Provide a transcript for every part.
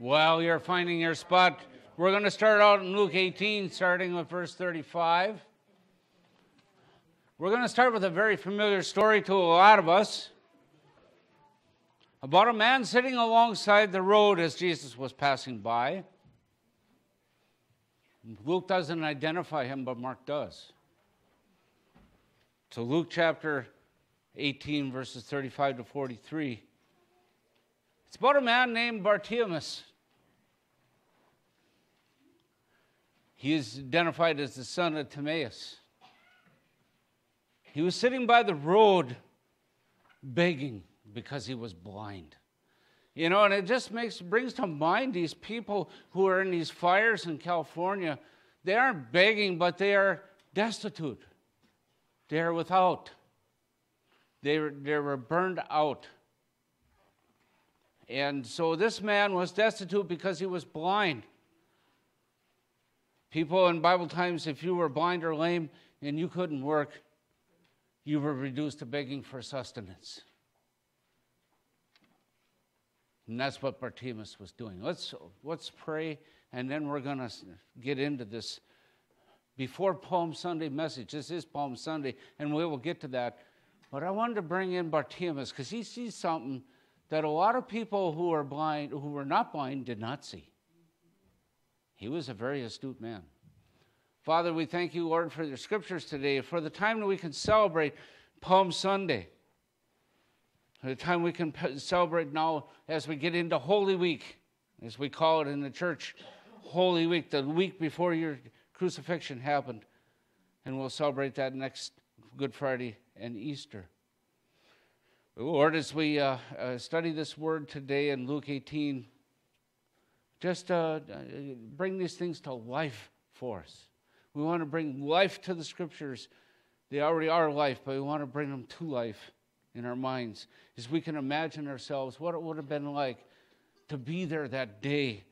While you're finding your spot, we're going to start out in Luke 18, starting with verse 35. We're going to start with a very familiar story to a lot of us about a man sitting alongside the road as Jesus was passing by. Luke doesn't identify him, but Mark does. So, Luke chapter 18, verses 35 to 43. It's about a man named Bartimaeus. He is identified as the son of Timaeus. He was sitting by the road begging because he was blind. You know, and it just makes brings to mind these people who are in these fires in California. They aren't begging, but they are destitute. They are without. They they were burned out. And so this man was destitute because he was blind. People in Bible times, if you were blind or lame and you couldn't work, you were reduced to begging for sustenance. And that's what Bartimaeus was doing. Let's, let's pray, and then we're going to get into this before Palm Sunday message. This is Palm Sunday, and we will get to that. But I wanted to bring in Bartimaeus because he sees something that a lot of people who are blind, who were not blind, did not see. He was a very astute man. Father, we thank you, Lord, for your scriptures today, for the time that we can celebrate Palm Sunday, for the time we can celebrate now as we get into Holy Week, as we call it in the church, Holy Week, the week before your crucifixion happened. And we'll celebrate that next Good Friday and Easter. Lord, as we uh, uh, study this word today in Luke 18, just uh, bring these things to life for us. We want to bring life to the scriptures. They already are life, but we want to bring them to life in our minds as we can imagine ourselves what it would have been like to be there that day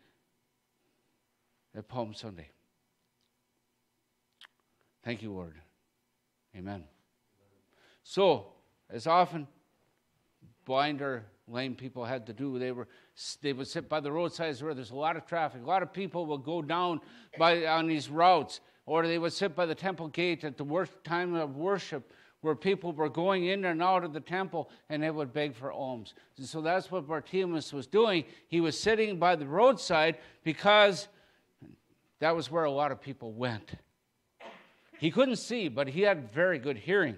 at Palm Sunday. Thank you, Lord. Amen. So, as often blind or lame people had to do, they were they would sit by the roadsides where there's a lot of traffic. A lot of people would go down by, on these routes, or they would sit by the temple gate at the worst time of worship where people were going in and out of the temple and they would beg for alms. And so that's what Bartimaeus was doing. He was sitting by the roadside because that was where a lot of people went. He couldn't see, but he had very good hearing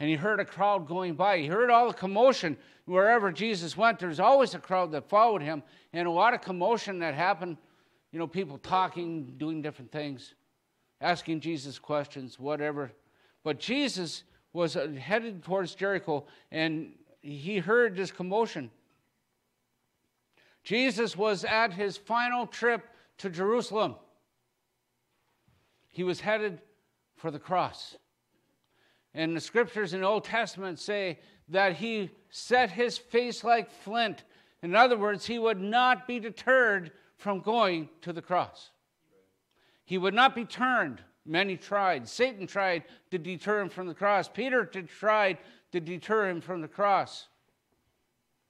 and he heard a crowd going by. He heard all the commotion wherever Jesus went. There's always a crowd that followed him, and a lot of commotion that happened. You know, people talking, doing different things, asking Jesus questions, whatever. But Jesus was uh, headed towards Jericho, and he heard this commotion. Jesus was at his final trip to Jerusalem. He was headed for the cross. And the scriptures in the Old Testament say that he set his face like flint. In other words, he would not be deterred from going to the cross. He would not be turned. Many tried. Satan tried to deter him from the cross. Peter tried to deter him from the cross.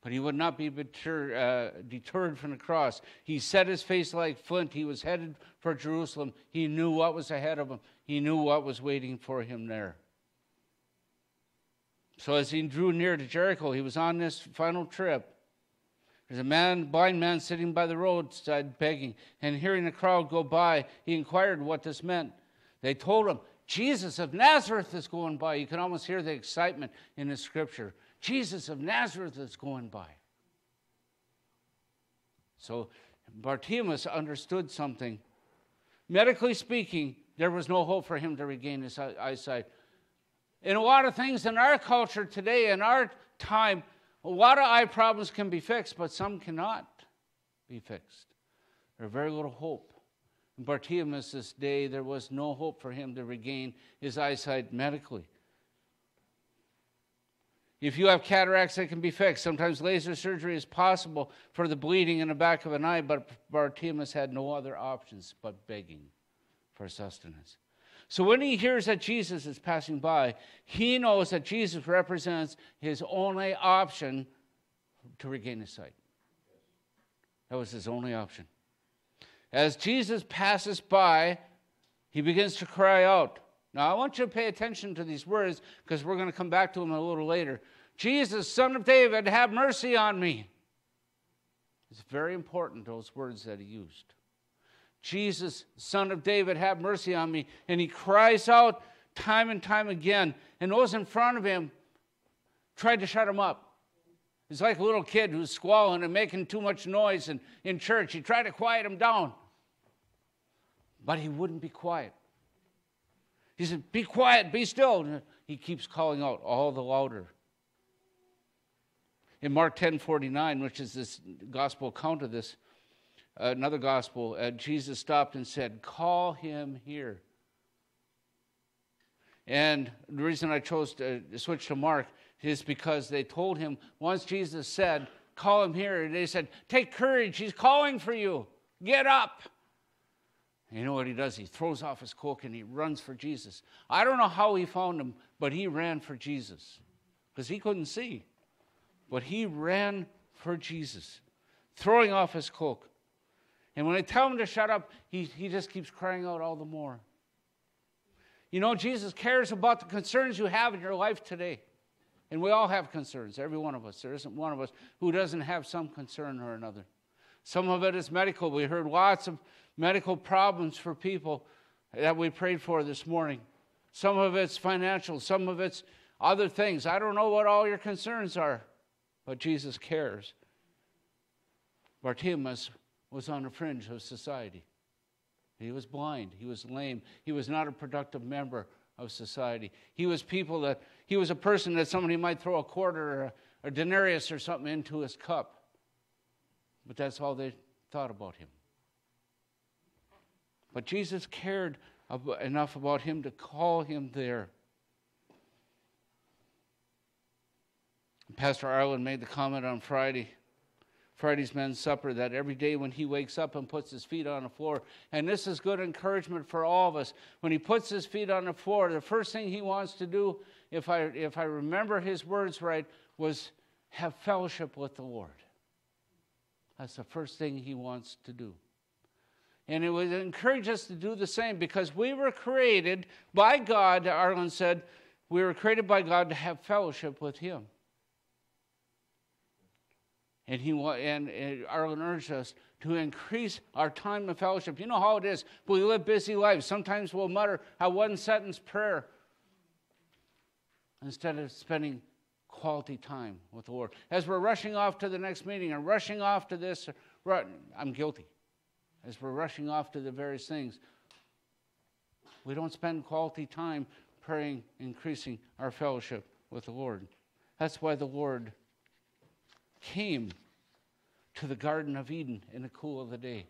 But he would not be deter, uh, deterred from the cross. He set his face like flint. He was headed for Jerusalem. He knew what was ahead of him, he knew what was waiting for him there. So as he drew near to Jericho, he was on this final trip. There's a man, blind man, sitting by the roadside begging, and hearing the crowd go by, he inquired what this meant. They told him, Jesus of Nazareth is going by. You can almost hear the excitement in the scripture. Jesus of Nazareth is going by. So Bartimaeus understood something. Medically speaking, there was no hope for him to regain his eyesight in a lot of things in our culture today, in our time, a lot of eye problems can be fixed, but some cannot be fixed. There's very little hope. In Bartimaeus' day, there was no hope for him to regain his eyesight medically. If you have cataracts, they can be fixed. Sometimes laser surgery is possible for the bleeding in the back of an eye, but Bartimaeus had no other options but begging for sustenance. So when he hears that Jesus is passing by, he knows that Jesus represents his only option to regain his sight. That was his only option. As Jesus passes by, he begins to cry out. Now, I want you to pay attention to these words because we're going to come back to them a little later. Jesus, son of David, have mercy on me. It's very important, those words that he used. Jesus, son of David, have mercy on me. And he cries out time and time again. And those in front of him tried to shut him up. It's like a little kid who's squalling and making too much noise in, in church. He tried to quiet him down. But he wouldn't be quiet. He said, Be quiet, be still. And he keeps calling out all the louder. In Mark 10 49, which is this gospel account of this, another gospel, uh, Jesus stopped and said, Call him here. And the reason I chose to switch to Mark is because they told him, once Jesus said, Call him here, they said, Take courage, he's calling for you, get up. You know what he does? He throws off his cloak and he runs for Jesus. I don't know how he found him, but he ran for Jesus because he couldn't see. But he ran for Jesus, throwing off his cloak. And when I tell him to shut up, he, he just keeps crying out all the more. You know, Jesus cares about the concerns you have in your life today. And we all have concerns, every one of us. There isn't one of us who doesn't have some concern or another. Some of it is medical. We heard lots of medical problems for people that we prayed for this morning. Some of it's financial, some of it's other things. I don't know what all your concerns are, but Jesus cares. Bartimaeus was on the fringe of society. He was blind, he was lame, he was not a productive member of society. He was people that he was a person that somebody might throw a quarter or a, a denarius or something into his cup. But that's all they thought about him. But Jesus cared enough about him to call him there. Pastor Arlen made the comment on Friday, Friday's men's supper, that every day when he wakes up and puts his feet on the floor, and this is good encouragement for all of us, when he puts his feet on the floor, the first thing he wants to do, if I, if I remember his words right, was have fellowship with the Lord. That's the first thing he wants to do. And it would encourage us to do the same because we were created by God, Arlen said, we were created by God to have fellowship with Him. And, he, and, Arlen urged us to increase our time of fellowship. You know how it is. We live busy lives. Sometimes we'll mutter a one sentence prayer instead of spending quality time with the Lord. As we're rushing off to the next meeting and rushing off to this, I'm guilty as we're rushing off to the various things, we don't spend quality time praying, increasing our fellowship with the Lord. That's why the Lord came to the Garden of Eden in the cool of the day.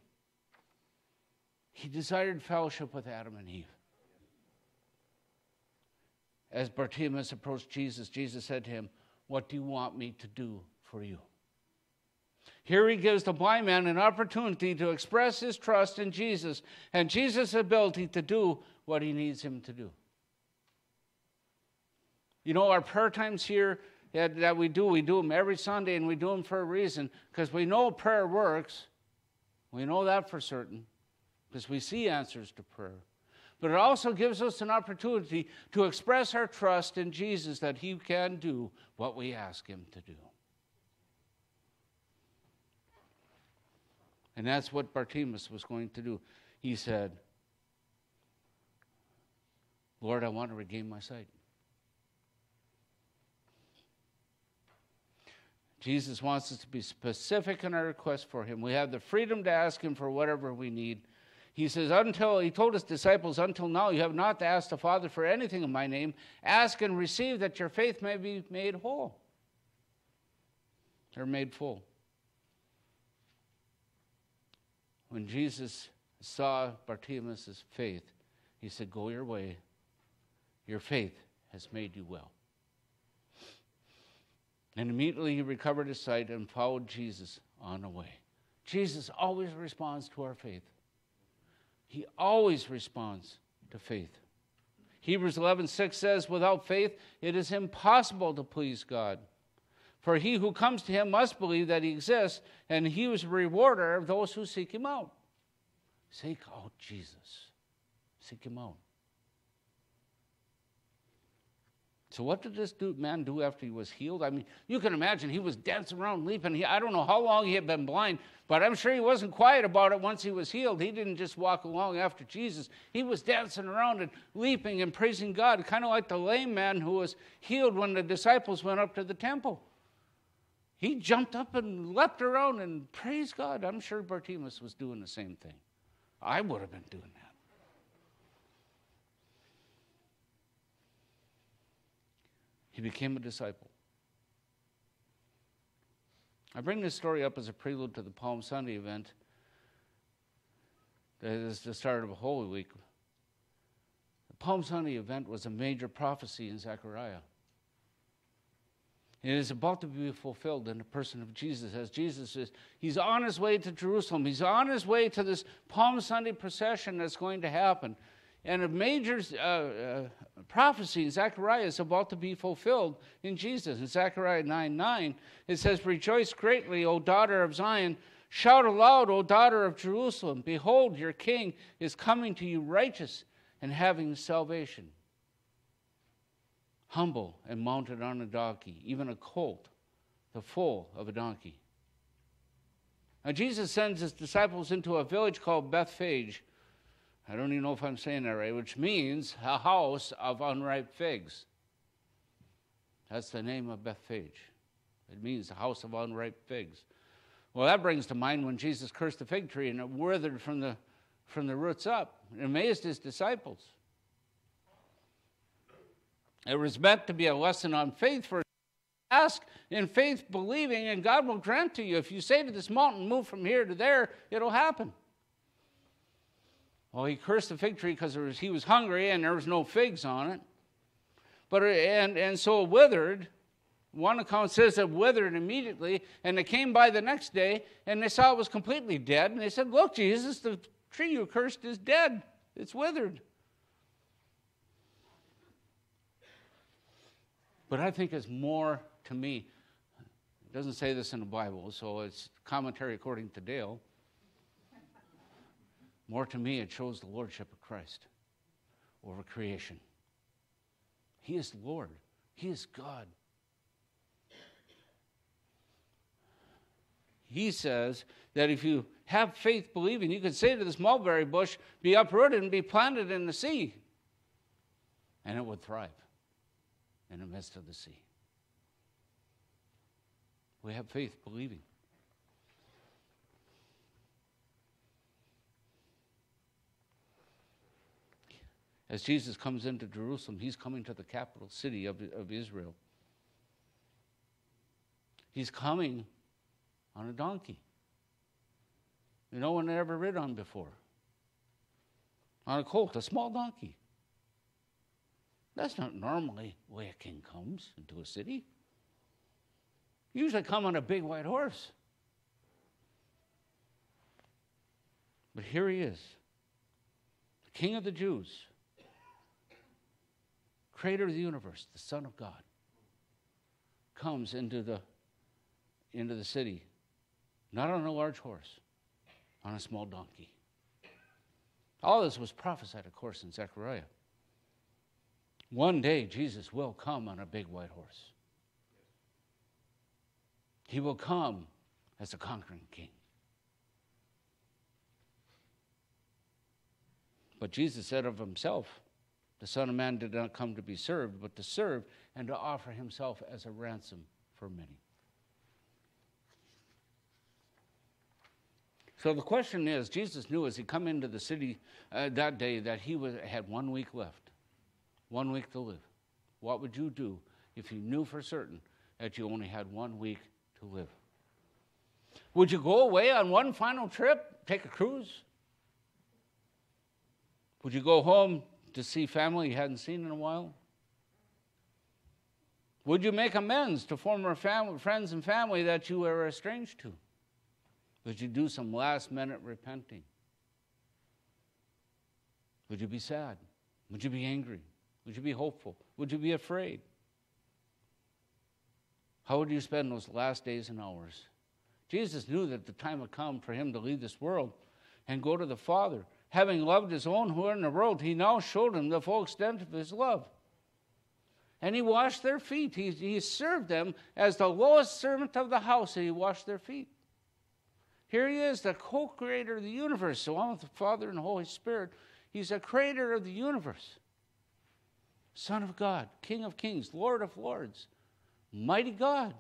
He desired fellowship with Adam and Eve. As Bartimaeus approached Jesus, Jesus said to him, What do you want me to do for you? Here he gives the blind man an opportunity to express his trust in Jesus and Jesus' ability to do what he needs him to do. You know, our prayer times here that, that we do, we do them every Sunday and we do them for a reason because we know prayer works. We know that for certain because we see answers to prayer. But it also gives us an opportunity to express our trust in Jesus that he can do what we ask him to do. And that's what Bartimaeus was going to do. He said, Lord, I want to regain my sight. Jesus wants us to be specific in our request for him. We have the freedom to ask him for whatever we need. He says, until he told his disciples, until now you have not asked the Father for anything in my name. Ask and receive that your faith may be made whole. Or made full. When Jesus saw Bartimaeus' faith, he said, Go your way. Your faith has made you well. And immediately he recovered his sight and followed Jesus on the way. Jesus always responds to our faith. He always responds to faith. Hebrews 11:6 says, "Without faith, it is impossible to please God. For he who comes to him must believe that he exists, and he is a rewarder of those who seek him out. Seek out Jesus. Seek him out. So, what did this dude, man do after he was healed? I mean, you can imagine he was dancing around, leaping. He, I don't know how long he had been blind, but I'm sure he wasn't quiet about it once he was healed. He didn't just walk along after Jesus. He was dancing around and leaping and praising God, kind of like the lame man who was healed when the disciples went up to the temple. He jumped up and leapt around and praised God. I'm sure Bartimaeus was doing the same thing. I would have been doing that. He became a disciple. I bring this story up as a prelude to the Palm Sunday event that is the start of a Holy Week. The Palm Sunday event was a major prophecy in Zechariah. It is about to be fulfilled in the person of Jesus. As Jesus is, he's on his way to Jerusalem. He's on his way to this Palm Sunday procession that's going to happen. And a major uh, uh, prophecy in Zechariah is about to be fulfilled in Jesus. In Zechariah 9 9, it says, Rejoice greatly, O daughter of Zion. Shout aloud, O daughter of Jerusalem. Behold, your king is coming to you righteous and having salvation. Humble and mounted on a donkey, even a colt, the foal of a donkey. Now, Jesus sends his disciples into a village called Bethphage I don't even know if I'm saying that right, which means a house of unripe figs. That's the name of Bethphage. It means a house of unripe figs. Well, that brings to mind when Jesus cursed the fig tree and it withered from the, from the roots up. It amazed his disciples. It was meant to be a lesson on faith for ask in faith, believing, and God will grant to you. If you say to this mountain, move from here to there, it'll happen. Well, he cursed the fig tree because he was hungry and there was no figs on it. But uh, and, and so it withered. One account says it withered immediately, and they came by the next day and they saw it was completely dead. And they said, Look, Jesus, the tree you cursed is dead. It's withered. But I think it's more to me. It doesn't say this in the Bible, so it's commentary according to Dale. More to me, it shows the lordship of Christ over creation. He is Lord, He is God. He says that if you have faith believing, you can say to this mulberry bush, be uprooted and be planted in the sea, and it would thrive in the midst of the sea. We have faith believing. As Jesus comes into Jerusalem, he's coming to the capital city of, of Israel. He's coming on a donkey. No one had ever ridden on before. On a colt, a small donkey. That's not normally the way a king comes into a city. You usually come on a big white horse. But here he is, the king of the Jews creator of the universe, the Son of God, comes into the, into the city, not on a large horse, on a small donkey. All this was prophesied, of course, in Zechariah. One day, Jesus will come on a big white horse. He will come as a conquering king. But Jesus said of himself, the Son of Man did not come to be served, but to serve and to offer himself as a ransom for many. So the question is Jesus knew as he come into the city uh, that day that he was, had one week left, one week to live. What would you do if you knew for certain that you only had one week to live? Would you go away on one final trip, take a cruise? Would you go home to see family you hadn't seen in a while? Would you make amends to former family, friends and family that you were estranged to? Would you do some last minute repenting? Would you be sad? Would you be angry? Would you be hopeful? Would you be afraid? How would you spend those last days and hours? Jesus knew that the time would come for him to leave this world and go to the Father. Having loved his own who are in the world, he now showed them the full extent of his love. And he washed their feet. He, he served them as the lowest servant of the house, and he washed their feet. Here he is, the co creator of the universe, along with the Father and the Holy Spirit. He's the creator of the universe. Son of God, King of kings, Lord of lords, mighty God.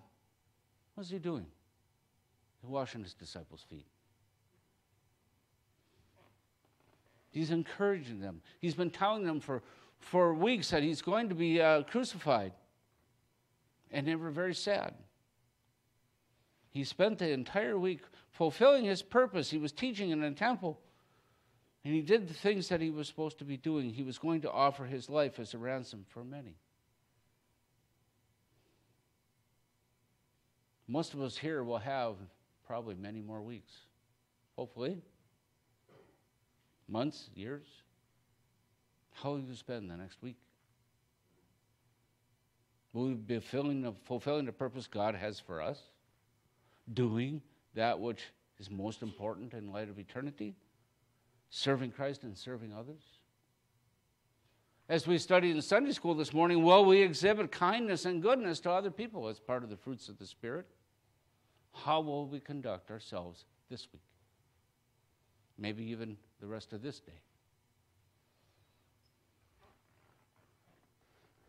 What's he doing? He's washing his disciples' feet. He's encouraging them. He's been telling them for, for weeks that he's going to be uh, crucified. And they were very sad. He spent the entire week fulfilling his purpose. He was teaching in a temple. And he did the things that he was supposed to be doing. He was going to offer his life as a ransom for many. Most of us here will have probably many more weeks, hopefully, months, years. How will you spend the next week? Will we be fulfilling the, fulfilling the purpose God has for us? Doing that which is most important in light of eternity? serving Christ and serving others? As we studied in Sunday school this morning, will we exhibit kindness and goodness to other people as part of the fruits of the Spirit? How will we conduct ourselves this week? Maybe even the rest of this day.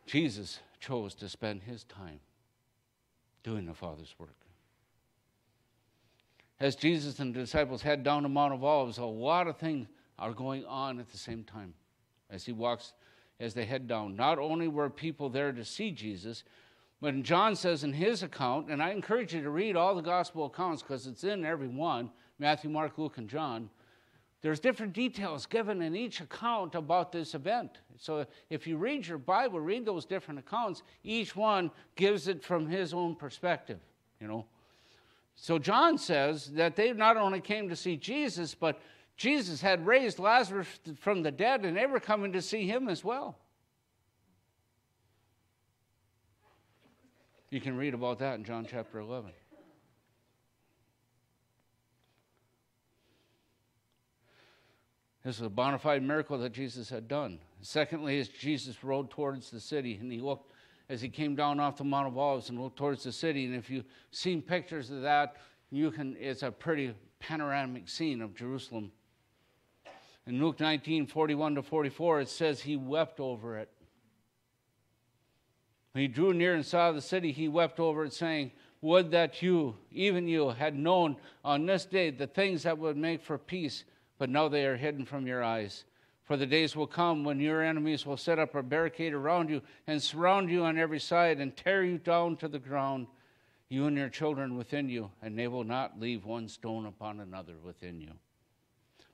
Jesus chose to spend his time doing the Father's work as Jesus and the disciples head down the Mount of Olives, a lot of things are going on at the same time as he walks, as they head down. Not only were people there to see Jesus, but John says in his account, and I encourage you to read all the gospel accounts because it's in every one Matthew, Mark, Luke, and John. There's different details given in each account about this event. So if you read your Bible, read those different accounts, each one gives it from his own perspective, you know. So John says that they not only came to see Jesus, but Jesus had raised Lazarus from the dead, and they were coming to see him as well. You can read about that in John chapter 11. This was a bona fide miracle that Jesus had done. Secondly, as Jesus rode towards the city and he looked as he came down off the Mount of Olives and looked towards the city. And if you've seen pictures of that, you can, it's a pretty panoramic scene of Jerusalem. In Luke 19, 41 to 44, it says he wept over it. When he drew near and saw the city, he wept over it, saying, Would that you, even you, had known on this day the things that would make for peace, but now they are hidden from your eyes. For the days will come when your enemies will set up a barricade around you and surround you on every side and tear you down to the ground, you and your children within you, and they will not leave one stone upon another within you,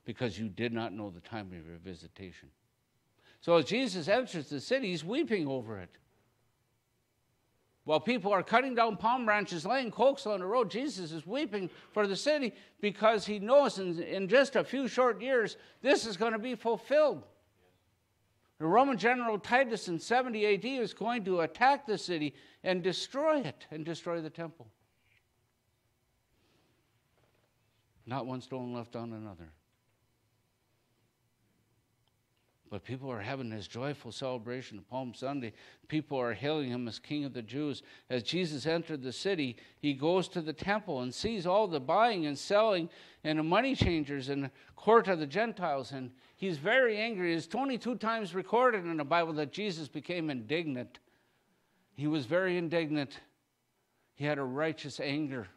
because you did not know the time of your visitation. So as Jesus enters the city, he's weeping over it. While people are cutting down palm branches, laying cloaks on the road, Jesus is weeping for the city because he knows in, in just a few short years this is going to be fulfilled. The Roman general Titus in 70 AD is going to attack the city and destroy it and destroy the temple. Not one stone left on another. But people are having this joyful celebration of Palm Sunday. People are hailing him as King of the Jews. As Jesus entered the city, he goes to the temple and sees all the buying and selling and the money changers and the court of the Gentiles. And he's very angry. It's 22 times recorded in the Bible that Jesus became indignant. He was very indignant. He had a righteous anger.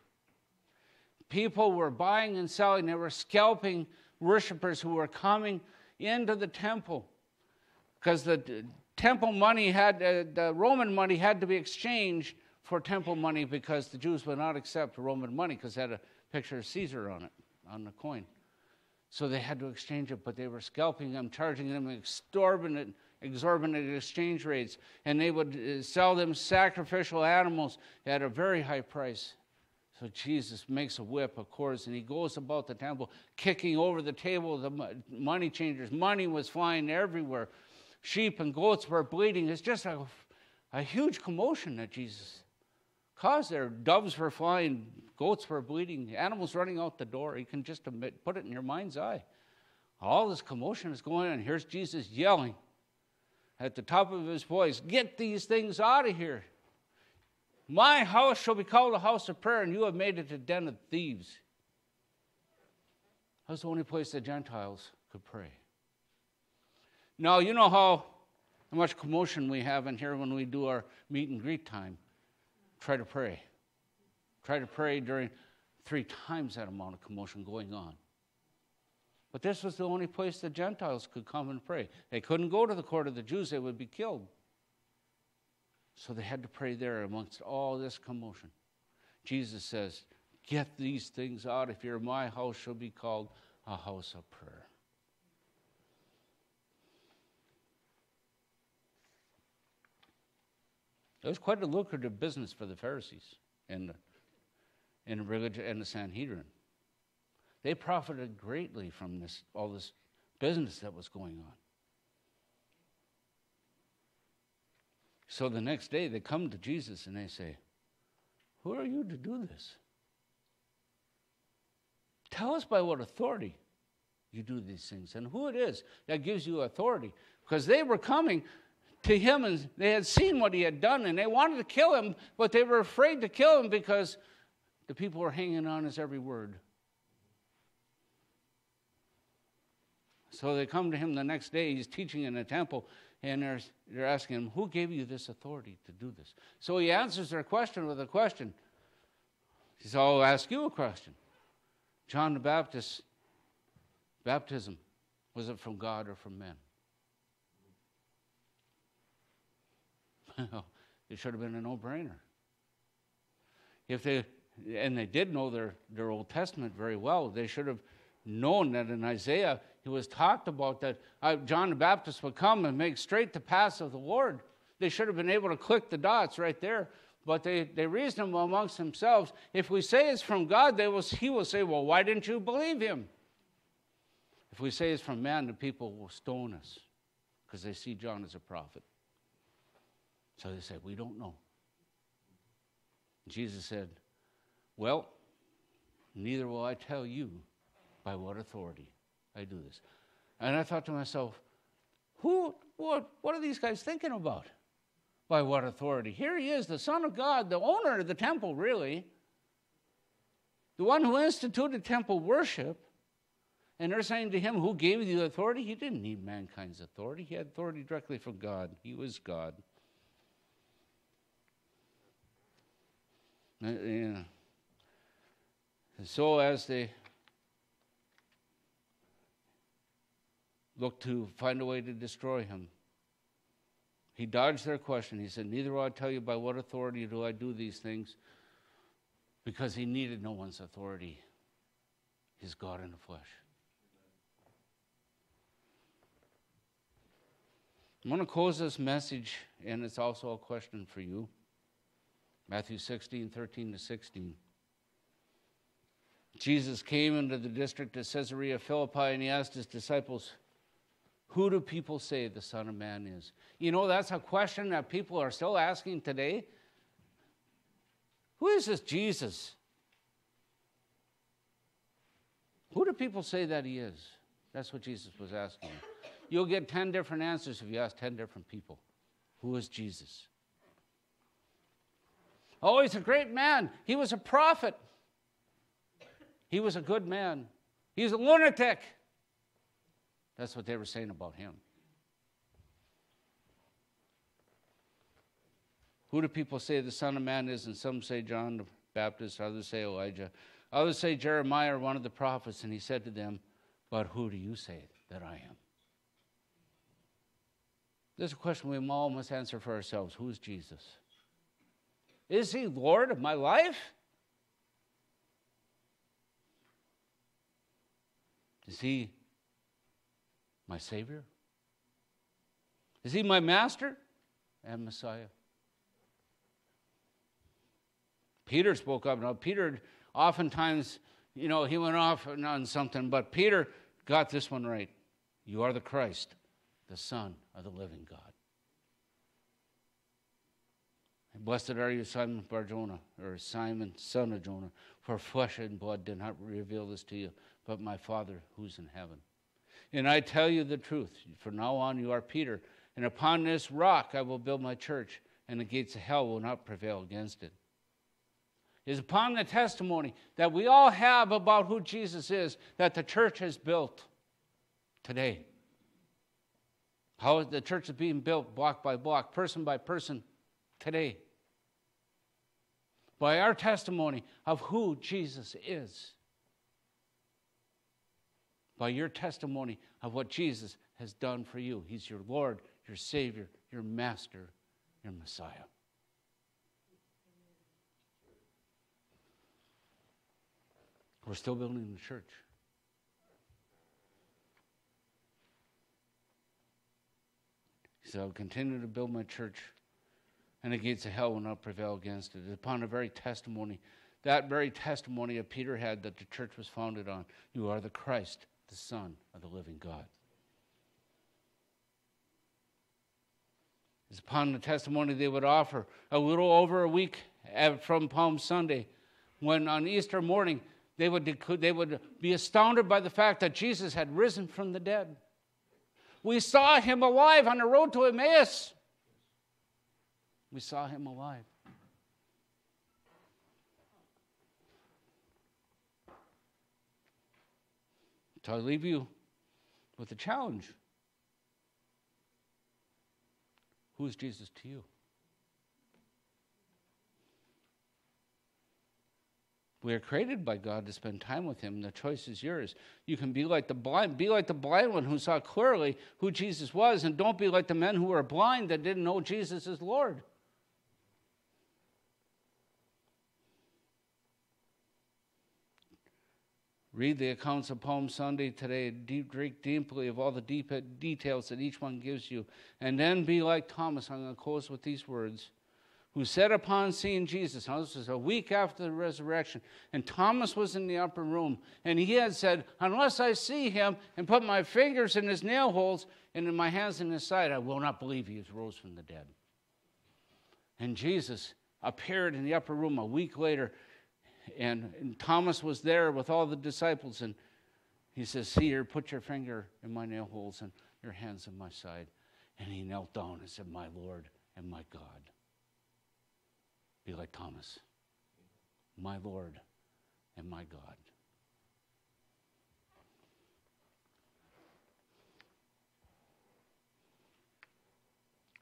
People were buying and selling, they were scalping worshipers who were coming into the temple because the temple money had, uh, the Roman money had to be exchanged for temple money because the Jews would not accept Roman money because it had a picture of Caesar on it, on the coin. So they had to exchange it, but they were scalping them, charging them exorbitant, exorbitant exchange rates, and they would uh, sell them sacrificial animals at a very high price. So Jesus makes a whip, of course, and he goes about the temple, kicking over the table the money changers. Money was flying everywhere. Sheep and goats were bleeding. It's just a, a huge commotion that Jesus cause there. Doves were flying, goats were bleeding, animals running out the door. You can just admit, put it in your mind's eye. All this commotion is going on. Here's Jesus yelling at the top of his voice Get these things out of here. My house shall be called a house of prayer, and you have made it a den of thieves. That was the only place the Gentiles could pray. Now, you know how, much commotion we have in here when we do our meet and greet time. Try to pray. Try to pray during three times that amount of commotion going on. But this was the only place the Gentiles could come and pray. They couldn't go to the court of the Jews, they would be killed. So they had to pray there amongst all this commotion. Jesus says, Get these things out. If you're my house, shall be called a house of prayer. It was quite a lucrative business for the Pharisees and the religion and the Sanhedrin. They profited greatly from this all this business that was going on. So the next day they come to Jesus and they say, Who are you to do this? Tell us by what authority you do these things and who it is that gives you authority. Because they were coming to him and they had seen what he had done and they wanted to kill him, but they were afraid to kill him because the people were hanging on his every word. So they come to him the next day. He's teaching in the temple, and they're, they're asking him, Who gave you this authority to do this? So he answers their question with a question. He says, I'll ask you a question. John the Baptist, baptism, was it from God or from men? it should have been a no brainer. If they, and they did know their, their Old Testament very well, they should have known that in Isaiah it was talked about that uh, John the Baptist would come and make straight the path of the Lord. They should have been able to click the dots right there. But they, they reasoned amongst themselves. If we say it's from God, they will, he will say, Well, why didn't you believe him? If we say it's from man, the people will stone us because they see John as a prophet. So they said, We don't know. Jesus said, Well, neither will I tell you by what authority I do this. And I thought to myself, who, what, what are these guys thinking about? By what authority? Here he is, the Son of God, the owner of the temple, really, the one who instituted temple worship. And they're saying to him, Who gave you the authority? He didn't need mankind's authority. He had authority directly from God. He was God. Uh, yeah. So, as they looked to find a way to destroy him. He dodged their question. He said, Neither will I tell you by what authority do I do these things, because he needed no one's authority. He's God in the flesh. I'm going to close this message, and it's also a question for you. Matthew 16, 13 to 16. Jesus came into the district of Caesarea Philippi and he asked his disciples, who do people say the Son of Man is? You know, that's a question that people are still asking today. Who is this Jesus? Who do people say that he is? That's what Jesus was asking. You'll get 10 different answers if you ask 10 different people. Who is Jesus? Oh, he's a great man. He was a prophet. He was a good man. He's a lunatic. That's what they were saying about him. Who do people say the Son of Man is? And some say John the Baptist, others say Elijah, others say Jeremiah one of the prophets. And he said to them, But who do you say that I am? This is a question we all must answer for ourselves. Who is Jesus? Is he Lord of my life? Is he my Savior? Is He my Master and Messiah? Peter spoke up. Now, Peter oftentimes, you know, he went off on something, but Peter got this one right. You are the Christ, the Son of the living God. Blessed are you, Simon Barjona, or Simon, son of Jonah, for flesh and blood did not reveal this to you, but my Father who's in heaven. And I tell you the truth, from now on you are Peter, and upon this rock I will build my church, and the gates of hell will not prevail against it. It is upon the testimony that we all have about who Jesus is that the church is built today. How the church is being built block by block, person by person today. By our testimony of who Jesus is. By your testimony of what Jesus has done for you. He's your Lord, your Savior, your Master, your Messiah. We're still building the church. Said, I'll continue to build my church, and the gates of hell will not prevail against it. Upon a very testimony, that very testimony of Peter had that the church was founded on. You are the Christ, the Son of the living God. It's upon the testimony they would offer a little over a week from Palm Sunday, when on Easter morning they would, they would be astounded by the fact that Jesus had risen from the dead. We saw him alive on the road to Emmaus. We saw him alive. So I leave you with a challenge. Who is Jesus to you? We are created by God to spend time with Him. The choice is yours. You can be like the blind, be like the blind one who saw clearly who Jesus was, and don't be like the men who were blind that didn't know Jesus as Lord. Read the accounts of Palm Sunday today. Deep, drink deeply of all the deep details that each one gives you. And then be like Thomas. I'm going to close with these words who said upon seeing Jesus. Now, this was a week after the resurrection, and Thomas was in the upper room, and he had said, Unless I see him and put my fingers in his nail holes and in my hands in his side, I will not believe he has rose from the dead. And Jesus appeared in the upper room a week later, and, and Thomas was there with all the disciples, and he says, See here, put your finger in my nail holes and your hands in my side. And he knelt down and said, My Lord and my God. Be like Thomas, my Lord and my God.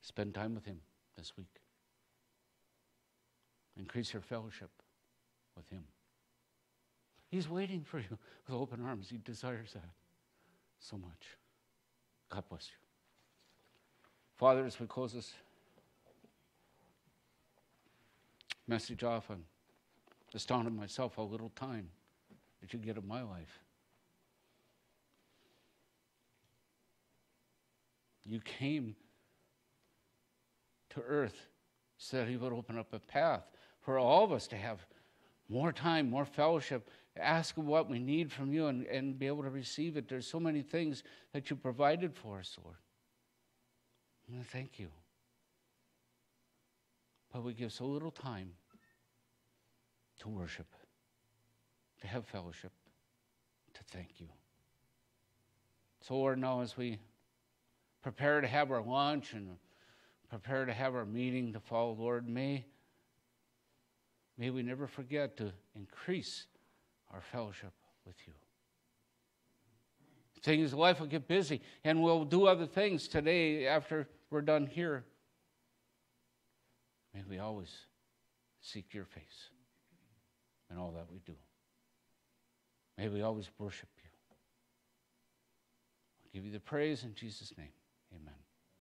Spend time with Him this week. Increase your fellowship with Him. He's waiting for you with open arms. He desires that so much. God bless you. Father, as we close this message off, I'm astounded myself how little time that you get of my life. You came to earth so that He would open up a path for all of us to have more time, more fellowship, ask what we need from you and, and be able to receive it. There's so many things that you provided for us, Lord. Thank you. But we give so little time to worship, to have fellowship, to thank you. So, Lord, now as we prepare to have our lunch and prepare to have our meeting to follow, Lord, may, may we never forget to increase our fellowship with you. Things, life will get busy, and we'll do other things today after we're done here. May we always seek your face in all that we do. May we always worship you. I'll give you the praise in Jesus' name. Amen.